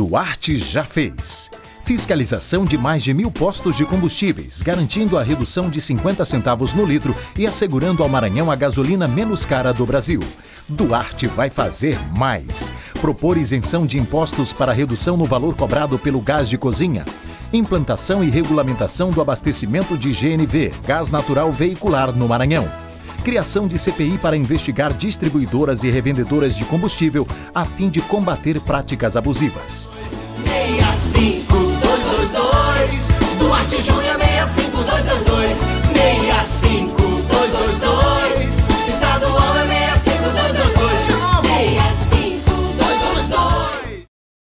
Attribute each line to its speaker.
Speaker 1: Duarte já fez. Fiscalização de mais de mil postos de combustíveis, garantindo a redução de 50 centavos no litro e assegurando ao Maranhão a gasolina menos cara do Brasil. Duarte vai fazer mais. Propor isenção de impostos para redução no valor cobrado pelo gás de cozinha. Implantação e regulamentação do abastecimento de GNV, gás natural veicular no Maranhão criação de CPI para investigar distribuidoras e revendedoras de combustível a fim de combater práticas abusivas.